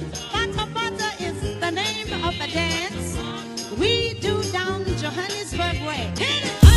Bata Bata is the name of a dance we do down Johannesburg way.